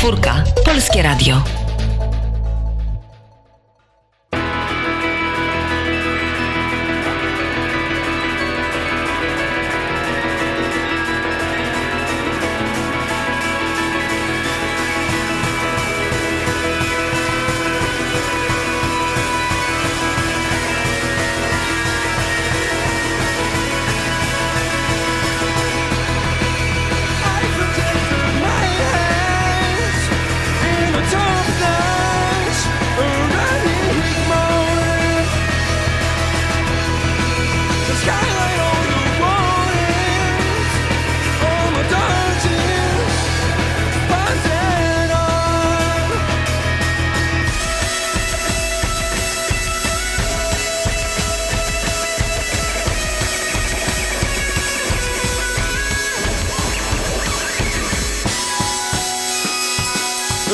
Czwórka. Polskie Radio.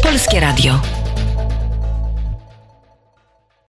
Polskie Radio.